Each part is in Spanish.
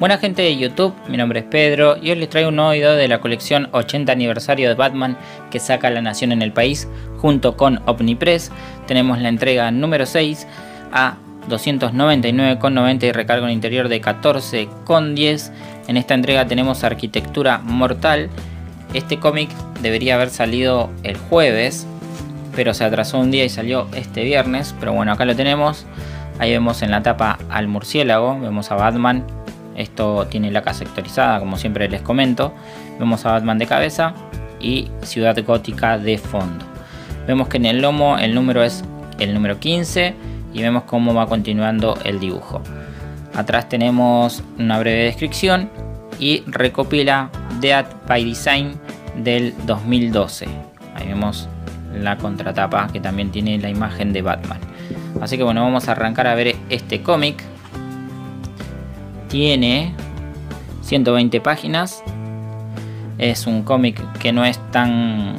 Buena gente de YouTube, mi nombre es Pedro y hoy les traigo un nuevo de la colección 80 aniversario de Batman que saca La Nación en el País junto con Omnipress. Tenemos la entrega número 6 a 299,90 y recargo en interior de 14,10. En esta entrega tenemos Arquitectura Mortal. Este cómic debería haber salido el jueves, pero se atrasó un día y salió este viernes. Pero bueno, acá lo tenemos. Ahí vemos en la tapa al murciélago, vemos a Batman esto tiene la casa sectorizada, como siempre les comento. Vemos a Batman de cabeza y Ciudad Gótica de fondo. Vemos que en el lomo el número es el número 15 y vemos cómo va continuando el dibujo. Atrás tenemos una breve descripción y recopila Dead by Design del 2012. Ahí vemos la contratapa que también tiene la imagen de Batman. Así que bueno, vamos a arrancar a ver este cómic tiene 120 páginas. Es un cómic que no es tan,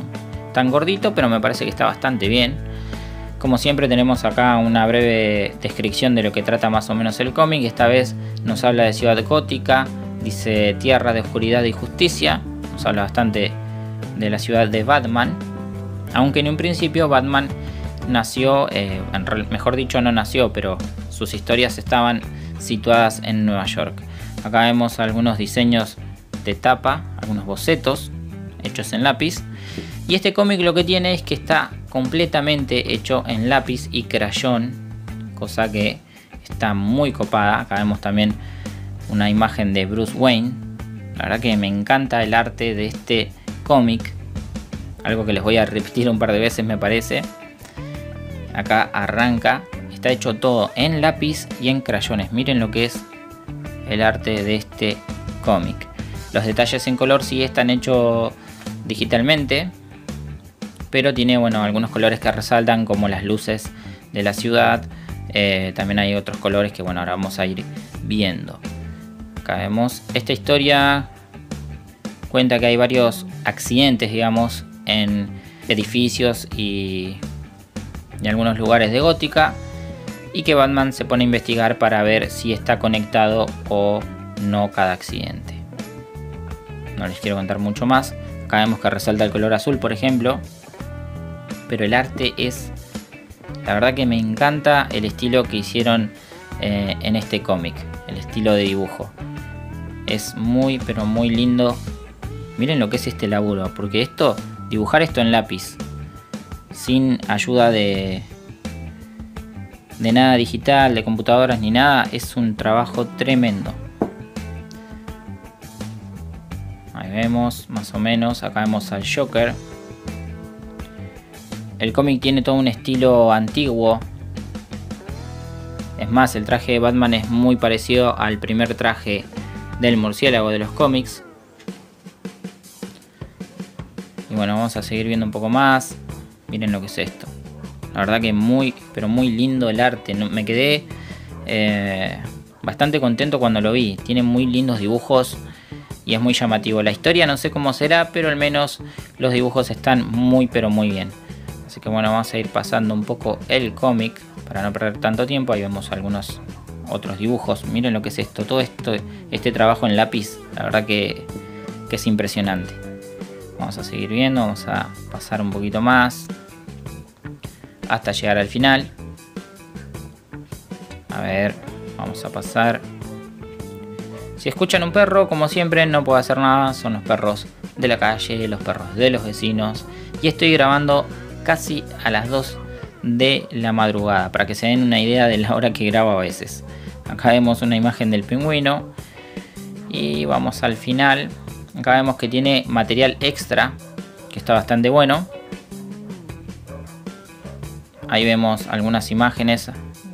tan gordito, pero me parece que está bastante bien. Como siempre tenemos acá una breve descripción de lo que trata más o menos el cómic. Esta vez nos habla de Ciudad Gótica, dice Tierra de Oscuridad y Justicia. Nos habla bastante de la ciudad de Batman. Aunque en un principio Batman nació, eh, mejor dicho no nació, pero sus historias estaban situadas en Nueva York. Acá vemos algunos diseños de tapa, algunos bocetos hechos en lápiz. Y este cómic lo que tiene es que está completamente hecho en lápiz y crayón, cosa que está muy copada. Acá vemos también una imagen de Bruce Wayne. La verdad que me encanta el arte de este cómic. Algo que les voy a repetir un par de veces me parece. Acá arranca Está hecho todo en lápiz y en crayones. Miren lo que es el arte de este cómic. Los detalles en color sí están hechos digitalmente, pero tiene bueno, algunos colores que resaltan como las luces de la ciudad. Eh, también hay otros colores que bueno, ahora vamos a ir viendo. Acá vemos esta historia cuenta que hay varios accidentes, digamos, en edificios y, en algunos lugares de Gótica y que Batman se pone a investigar para ver si está conectado o no cada accidente. No les quiero contar mucho más. Acá vemos que resalta el color azul, por ejemplo. Pero el arte es... La verdad que me encanta el estilo que hicieron eh, en este cómic. El estilo de dibujo. Es muy, pero muy lindo. Miren lo que es este laburo. Porque esto, dibujar esto en lápiz. Sin ayuda de, de nada digital, de computadoras ni nada, es un trabajo tremendo. Ahí vemos, más o menos, acá vemos al Joker. El cómic tiene todo un estilo antiguo. Es más, el traje de Batman es muy parecido al primer traje del murciélago de los cómics. Y bueno, vamos a seguir viendo un poco más. Miren lo que es esto. La verdad que muy, pero muy lindo el arte. Me quedé eh, bastante contento cuando lo vi. Tiene muy lindos dibujos y es muy llamativo. La historia no sé cómo será, pero al menos los dibujos están muy, pero muy bien. Así que bueno, vamos a ir pasando un poco el cómic para no perder tanto tiempo. Ahí vemos algunos otros dibujos. Miren lo que es esto. Todo esto, este trabajo en lápiz, la verdad que, que es impresionante. Vamos a seguir viendo, vamos a pasar un poquito más hasta llegar al final. A ver, vamos a pasar. Si escuchan un perro, como siempre, no puedo hacer nada. Son los perros de la calle, los perros de los vecinos. Y estoy grabando casi a las 2 de la madrugada, para que se den una idea de la hora que grabo a veces. Acá vemos una imagen del pingüino. Y vamos al final. Acá vemos que tiene material extra, que está bastante bueno. Ahí vemos algunas imágenes,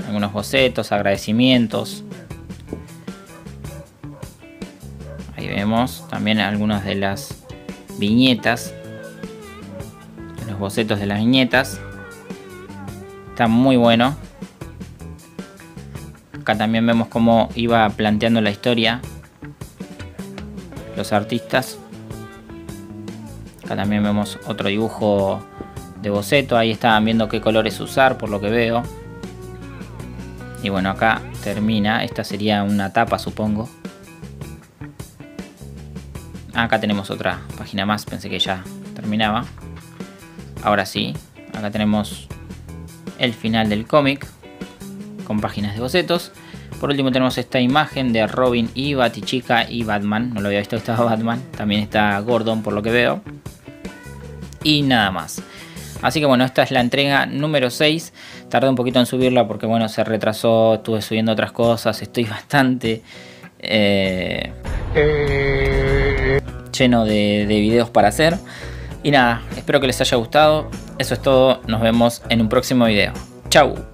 algunos bocetos, agradecimientos. Ahí vemos también algunas de las viñetas, los bocetos de las viñetas. Está muy bueno. Acá también vemos cómo iba planteando la historia artistas. Acá también vemos otro dibujo de boceto. Ahí estaban viendo qué colores usar por lo que veo. Y bueno, acá termina. Esta sería una tapa, supongo. Acá tenemos otra página más, pensé que ya terminaba. Ahora sí, acá tenemos el final del cómic con páginas de bocetos. Por último tenemos esta imagen de Robin y Batichica y Batman. No lo había visto estaba Batman. También está Gordon por lo que veo. Y nada más. Así que bueno, esta es la entrega número 6. Tardé un poquito en subirla porque bueno, se retrasó, estuve subiendo otras cosas. Estoy bastante... Eh, lleno de, de videos para hacer. Y nada, espero que les haya gustado. Eso es todo. Nos vemos en un próximo video. Chau.